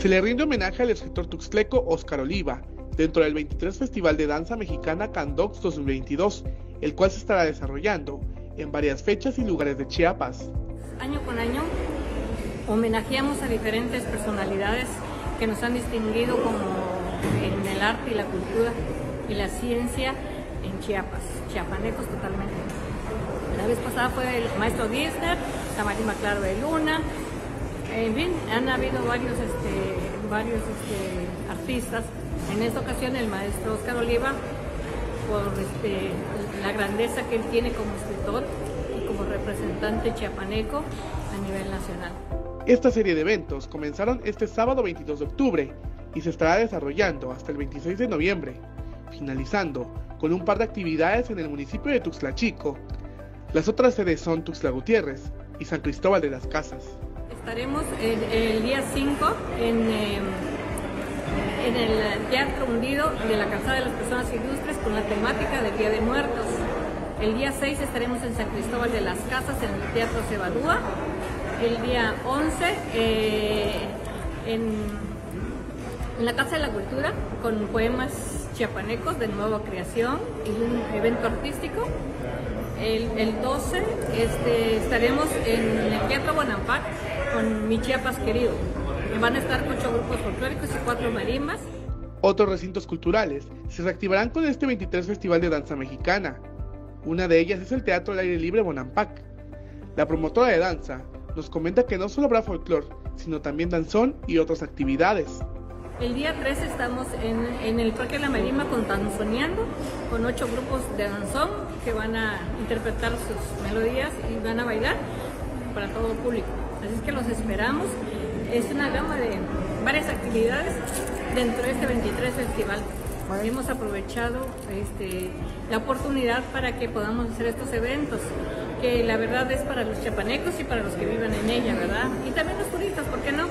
Se le rinde homenaje al escritor tuxtleco Oscar Oliva, dentro del 23 Festival de Danza Mexicana Candox 2022, el cual se estará desarrollando en varias fechas y lugares de Chiapas. Año con año homenajeamos a diferentes personalidades que nos han distinguido como en el arte y la cultura y la ciencia en Chiapas, chiapanecos totalmente. La vez pasada fue el maestro Disner, Tamarima Claro de Luna, en fin, han habido varios, este, varios este, artistas. En esta ocasión el maestro Oscar Oliva, por este, la grandeza que él tiene como escritor y como representante chiapaneco a nivel nacional. Esta serie de eventos comenzaron este sábado 22 de octubre y se estará desarrollando hasta el 26 de noviembre, finalizando con un par de actividades en el municipio de Tuxtla Chico. Las otras sedes son Tuxtla Gutiérrez y San Cristóbal de las Casas. Estaremos el, día 5 en, em, en el Teatro Hundido de la Calzada de las Personas Ilustres con la temática del Día de Muertos. El día 6 estaremos en San Cristóbal de las Casas en el Teatro Cebadúa. El día 11 eh, en, la Casa de la Cultura con poemas chiapanecos de nueva creación y un evento artístico. El, 12 este, estaremos en el Teatro Bonampak con Mi Chiapas Querido. Van a estar ocho grupos folclóricos y cuatro marimbas. Otros recintos culturales se reactivarán con este 23 Festival de Danza Mexicana. Una de ellas es el Teatro al Aire Libre Bonampak. La promotora de danza nos comenta que no solo habrá folclore, sino también danzón y otras actividades. El día 3 estamos en, el Parque La Marima con Danzoneando, con ocho grupos de danzón que van a interpretar sus melodías y van a bailar para todo el público. Así es que los esperamos. Es una gama de varias actividades dentro de este 23 festival. Hemos aprovechado este, la oportunidad para que podamos hacer estos eventos, que la verdad es para los chapanecos y para los que viven en ella, ¿verdad? Y también los turistas, ¿por qué no?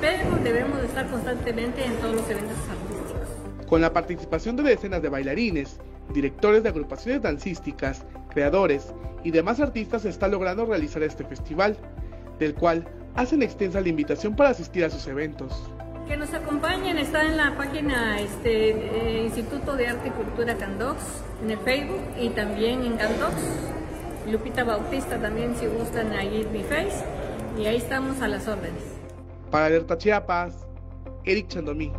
Pero debemos estar constantemente en todos los eventos artísticos. Con la participación de decenas de bailarines, directores de agrupaciones dancísticas, creadores y demás artistas se está logrando realizar este festival, del cual hacen extensa la invitación para asistir a sus eventos. Que nos acompañen, está en la página este, eh, Instituto de Arte y Cultura Candox, en el Facebook y también en Candox. Lupita Bautista también si gustan ahí mi face y ahí estamos a las órdenes. Para Alerta Chiapas, Eric Chandomí.